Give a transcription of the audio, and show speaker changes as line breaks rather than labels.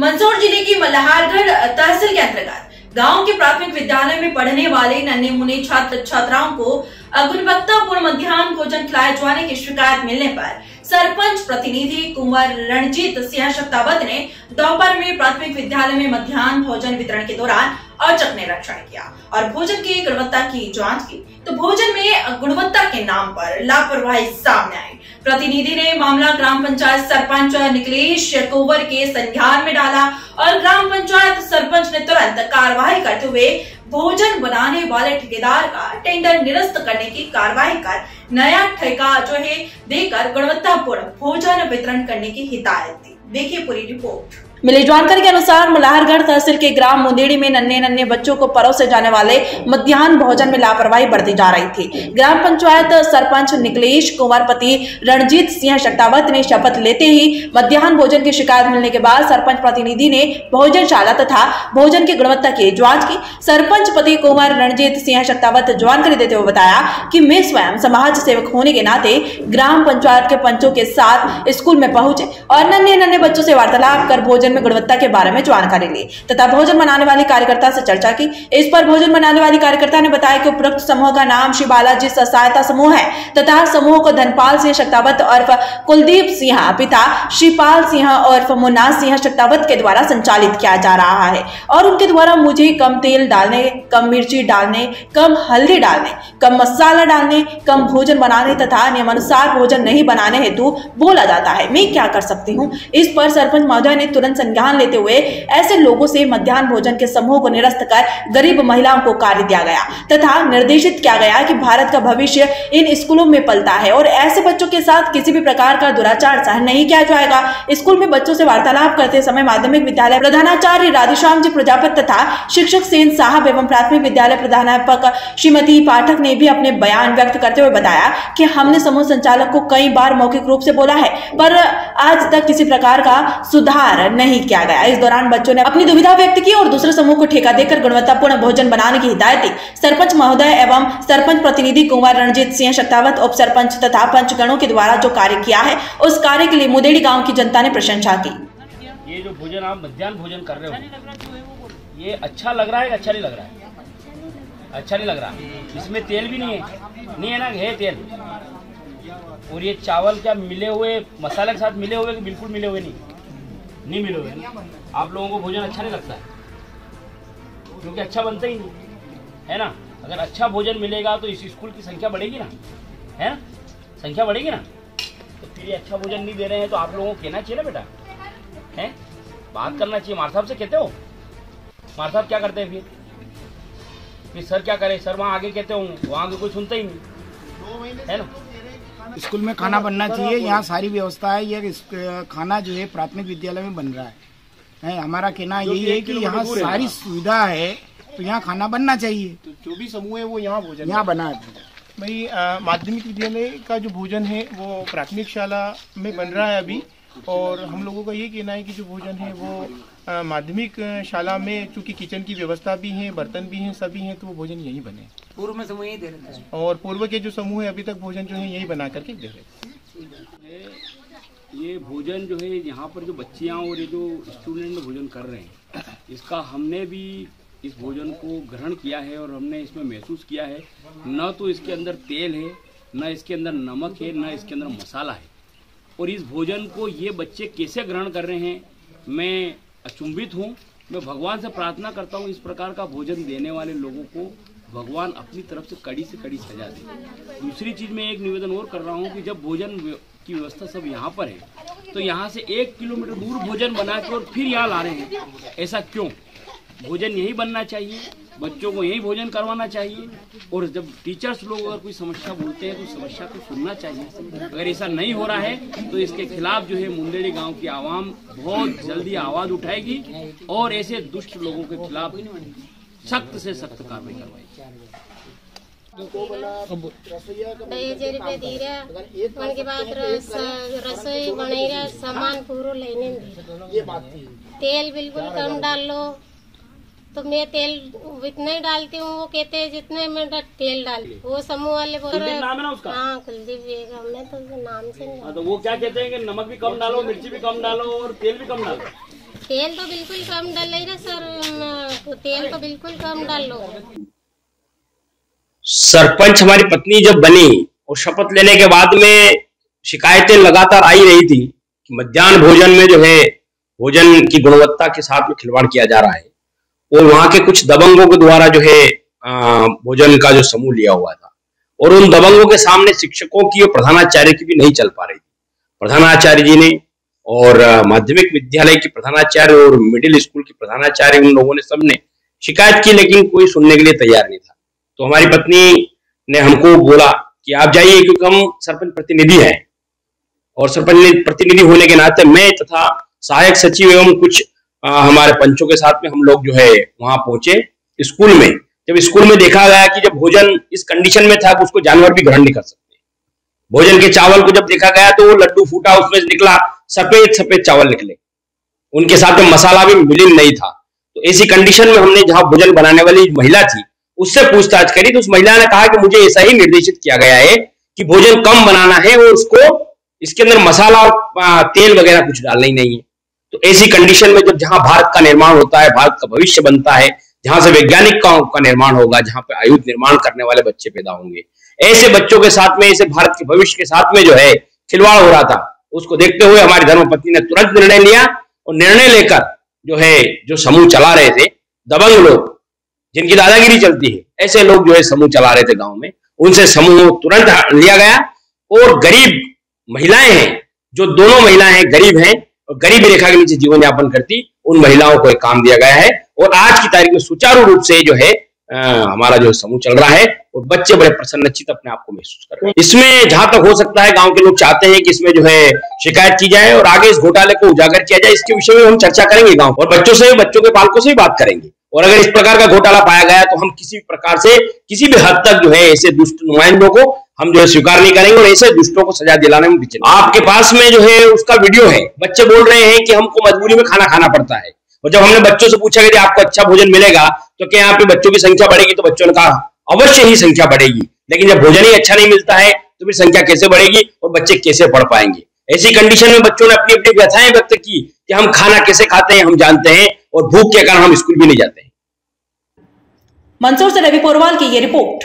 मंदसौर ज़िले की मल्हारगढ़ तहसील के अंतर्गत गाँव के प्राथमिक विद्यालय में पढ़ने वाले नन्हे मुन्ने छात्र छात्राओं को गुणवत्तापूर्ण मध्यान्ह भोजन खिलाए जाने की शिकायत मिलने पर सरपंच प्रतिनिधि कुंवर रणजीत सिंह शक्तावत ने दोपहर में प्राथमिक विद्यालय में मध्यान्ह भोजन वितरण के दौरान औचक निरीक्षण किया और भोजन की गुणवत्ता की जाँच की। तो भोजन में गुणवत्ता के नाम पर लापरवाही सामने आई। प्रतिनिधि ने मामला ग्राम पंचायत सरपंच निकलेश कुंवर के संज्ञान में डाला और ग्राम पंचायत सरपंच ने तुरंत कार्रवाई करते हुए भोजन बनाने वाले ठेकेदार का टेंडर निरस्त करने की कार्रवाई कर नया ठेका जो है देकर गुणवत्तापूर्ण भोजन वितरण करने की हिदायत दी। देखिए पूरी रिपोर्ट। मिली जानकारी के अनुसार मल्हारगढ़ तहसील के ग्राम मुंदेड़ी में नन्हे नन्हे बच्चों को परोसे जाने वाले मध्यान्ह भोजन में लापरवाही बरती जा रही थी। ग्राम पंचायत सरपंच निकलेश कुंवरपति रणजीत सिंह शक्तावत ने शपथ लेते ही मध्यान्ह भोजन की शिकायत मिलने के बाद सरपंच प्रतिनिधि ने भोजनशाला तथा भोजन की गुणवत्ता की जाँच की। सरपंच पति कुंवर रणजीत सिंह शक्तावत जानकारी देते हुए बताया की मैं स्वयं समाज सेवक होने के नाते ग्राम पंचायत के पंचों के साथ स्कूल में पहुँचे और नन्हे नन्हे बच्चों से वार्तालाप कर भोजन में गुणवत्ता के बारे में जानकारी ली। तथा भोजन बनाने वाली कार्यकर्ता से चर्चा की। इस पर भोजन बनाने वाली कार्यकर्ता ने बताया कि उपरोक्त समूह का नाम श्री बालाजी सहायता समूह है तथा समूह को धनपाल सिंह शक्तावत और कुलदीप सिंह, पिता श्रीपाल सिंह और मुन्ना सिंह शक्तावत के द्वारा संचालित किया जा रहा है और उनके द्वारा मुझे कम तेल डालने, कम मिर्ची डालने, कम हल्दी डालने, कम मसाला डालने, कम भोजन बनाने तथा नियमानुसार भोजन नहीं बनाने हेतु बोला जाता है। मैं क्या कर सकती हूँ? इस पर सरपंच महोदय ने तुरंत संज्ञान लेते हुए ऐसे लोगों से मध्यान्ह भोजन के समूह को निरस्त कर गरीब महिलाओं को कार्य दिया गया। तथा निर्देशित किया गया कि भारत का भविष्य इन स्कूलों में पलता है और ऐसे बच्चों के साथ किसी भी प्रकार का दुराचार सहन नहीं किया जाएगा। स्कूल में बच्चों से वार्तालाप करते समय माध्यमिक विद्यालय प्रधानाचार्य राधेश्याम जी प्रजापत तथा शिक्षक सेन साहब एवं प्राथमिक विद्यालय प्रधानाध्यापक श्रीमती पाठक ने भी अपने बयान व्यक्त करते हुए बताया कि हमने समूह संचालक को कई बार मौखिक रूप से बोला है, पर आज तक किसी प्रकार का सुधार नहीं किया गया। इस दौरान बच्चों ने अपनी दुविधा व्यक्त की और दूसरे समूह को ठेका देकर गुणवत्तापूर्ण भोजन बनाने की हिदायत दी। सरपंच महोदय एवं सरपंच प्रतिनिधि कुंवर रणजीत सिंह शक्तावत उप सरपंच तथा पंचगणों के द्वारा जो कार्य किया है, उस कार्य के लिए मुदेड़ी गाँव की जनता ने प्रशंसा की।
ये जो भोजन आप मध्यान्ह भोजन कर रहे हो, ये अच्छा लग रहा है अच्छा नहीं लग रहा है? अच्छा नहीं लग रहा। इसमें तेल भी नहीं है। नहीं है ना? है तेल। और ये चावल क्या मिले हुए, मसाले के साथ मिले हुए कि बिल्कुल मिले हुए नहीं? नहीं मिले हुए आप लोगों को भोजन अच्छा नहीं लगता है। क्योंकि अच्छा बनता ही नहीं। है ना? अगर अच्छा भोजन मिलेगा तो इस स्कूल की संख्या बढ़ेगी ना। है ना? संख्या बढ़ेगी ना। तो फिर ये अच्छा भोजन नहीं दे रहे हैं तो आप लोगों को कहना चाहिए ना बेटा। है? बात करना चाहिए। मार साहब से कहते हो? मार साहब क्या करते हैं फिर? फिर सर क्या करे? सर वहाँ आगे कहते हो वहाँ कोई सुनता ही नहीं। है ना?
स्कूल में खाना बनना चाहिए यहाँ सारी व्यवस्था है ये खाना जो है प्राथमिक विद्यालय में बन रहा है, है हमारा कहना यही है कि यहाँ सारी सुविधा है तो यहाँ खाना बनना चाहिए।
तो जो भी समूह है वो यहाँ भोजन
यहाँ बना है।
भाई माध्यमिक विद्यालय का जो भोजन है वो प्राथमिक शाला में बन रहा है अभी। और हम लोगों का ये कहना है कि जो भोजन है वो माध्यमिक शाला में चूँकि किचन की व्यवस्था भी है बर्तन भी हैं सभी हैं तो वो भोजन यही बने
पूर्व में समूह यही दे रहे थे।
और पूर्व के जो समूह है अभी तक भोजन जो है यही बना करके दे रहे
ये भोजन जो है यहाँ पर जो बच्चियाँ और ये जो स्टूडेंट भोजन कर रहे हैं इसका हमने भी इस भोजन को ग्रहण किया है और हमने इसमें महसूस किया है। न तो इसके अंदर तेल है न इसके अंदर नमक है न इसके अंदर मसाला है। और इस भोजन को ये बच्चे कैसे ग्रहण कर रहे हैं, मैं अचुंबित हूँ। मैं भगवान से प्रार्थना करता हूँ, इस प्रकार का भोजन देने वाले लोगों को भगवान अपनी तरफ़ से कड़ी से कड़ी सजा दे। दूसरी चीज़ मैं एक निवेदन और कर रहा हूँ कि जब भोजन की व्यवस्था सब यहाँ पर है तो यहाँ से एक किलोमीटर दूर भोजन बना के और फिर यहाँ ला रहे हैं। ऐसा क्यों? भोजन यही बनना चाहिए बच्चों को यही भोजन करवाना चाहिए। और जब टीचर्स लोग अगर कोई समस्या बोलते हैं तो समस्या को सुनना चाहिए। अगर ऐसा नहीं हो रहा है तो इसके खिलाफ जो है मुंदेड़ी गाँव की आवाम बहुत जल्दी आवाज़ उठाएगी और ऐसे दुष्ट लोगों के खिलाफ सख्त से सख्त कार्रवाई करवाएगी।
बाद रसोई बिल्कुल कम डाल। लो तो मैं तेल इतने डालती हूँ वो कहते हैं जितने में तेल डाल। वो समूह वाले बोल रहे
नाम है ना उसका?
हाँ कुलदीप बेगम मैं तो नाम से नहीं
हाँ, तो वो क्या कहते हैं कि नमक भी कम डालो मिर्ची भी कम डालो और तेल भी कम डालो?
तेल तो बिल्कुल कम डाल रही ना सर तेल तो बिल्कुल कम डाल। लो
सरपंच हमारी पत्नी जब बनी और शपथ लेने के बाद में शिकायतें लगातार आई रही थी कि मध्यान्ह भोजन में जो है भोजन की गुणवत्ता के साथ में खिलवाड़ किया जा रहा है। और वहाँ के कुछ दबंगों के द्वारा जो है भोजन का जो समूह लिया हुआ था। और उन दबंगों के सामने शिक्षकों की और प्रधानाचार्य की भी नहीं चल पा रही। थी प्रधानाचार्य जी ने और माध्यमिक विद्यालय की प्रधानाचार्य और मिडिल स्कूल की प्रधानाचार्य उन लोगों ने सबने शिकायत की, लेकिन कोई सुनने के लिए तैयार नहीं था। तो हमारी पत्नी ने हमको बोला कि आप जाइए, क्योंकि हम सरपंच प्रतिनिधि हैं। और सरपंच प्रतिनिधि होने के नाते मैं तथा सहायक सचिव एवं कुछ आ, हमारे पंचों के साथ में हम लोग जो है वहाँ पहुँचे स्कूल में। जब स्कूल में देखा गया कि जब भोजन इस कंडीशन में था उसको जानवर भी ग्रहण नहीं कर सकते। भोजन के चावल को जब देखा गया तो लड्डू फूटा उसमें निकला सफ़ेद सफ़ेद चावल निकले। उनके साथ में मसाला भी मिलिन नहीं था। तो ऐसी कंडीशन में हमने जहाँ भोजन बनाने वाली महिला थी उससे पूछताछ करी तो उस महिला ने कहा कि मुझे ऐसा ही निर्देशित किया गया है कि भोजन कम बनाना है और उसको इसके अंदर मसाला और तेल वगैरह कुछ डालना ही नहीं है। तो ऐसी कंडीशन में जब जहाँ भारत का निर्माण होता है भारत का भविष्य बनता है जहाँ से वैज्ञानिक का, का निर्माण होगा जहाँ पर आयुध निर्माण करने वाले बच्चे पैदा होंगे। ऐसे बच्चों के साथ में ऐसे भारत के भविष्य के साथ में जो है खिलवाड़ हो रहा था। उसको देखते हुए हमारी धर्मपत्नी ने तुरंत निर्णय लिया और निर्णय लेकर जो है जो समूह चला रहे थे दबंग लोग जिनकी दादागिरी चलती है ऐसे लोग जो है समूह चला रहे थे गाँव में। उनसे समूह तुरंत लिया गया और गरीब महिलाएँ हैं जो दोनों महिलाएँ हैं गरीब हैं गरीबी रेखा के नीचे जीवन यापन करती उन महिलाओं को एक काम दिया गया है। और आज की तारीख में सुचारू रूप से जो है आ, हमारा जो समूह चल रहा है और बच्चे बड़े प्रसन्न प्रसन्नचित अपने आप को महसूस कर रहे हैं। इसमें जहाँ तक हो सकता है गाँव के लोग चाहते हैं कि इसमें जो है शिकायत की जाए और आगे इस घोटाले को उजागर किया जाए इसके विषय में हम चर्चा करेंगे गाँव और बच्चों से बच्चों के पालकों से भी बात करेंगे। और अगर इस प्रकार का घोटाला पाया गया तो हम किसी भी प्रकार से, किसी भी हद तक जो है, ऐसे दुष्ट नुमाइंदों को हम जो है स्वीकार नहीं करेंगे और ऐसे दुष्टों को सजा दिलाने में पीछे आपके पास में जो है, उसका वीडियो है। बच्चे बोल रहे हैं कि हमको मजबूरी में खाना खाना पड़ता है। और जब हमने बच्चों से पूछा कि आपको अच्छा भोजन मिलेगा तो क्या यहाँ पे बच्चों की संख्या बढ़ेगी? तो बच्चों ने कहा, अवश्य ही संख्या बढ़ेगी। लेकिन जब भोजन ही अच्छा नहीं मिलता है तो फिर संख्या कैसे बढ़ेगी और बच्चे कैसे पढ़ पाएँगे? ऐसी कंडीशन में बच्चों ने अपनी अपनी व्यथाएँ व्यक्त की कि हम खाना कैसे खाते हैं, हम जानते हैं और भूख के कारण हम स्कूल भी नहीं जाते।
मंदसौर से रवि पोरवाल की ये रिपोर्ट।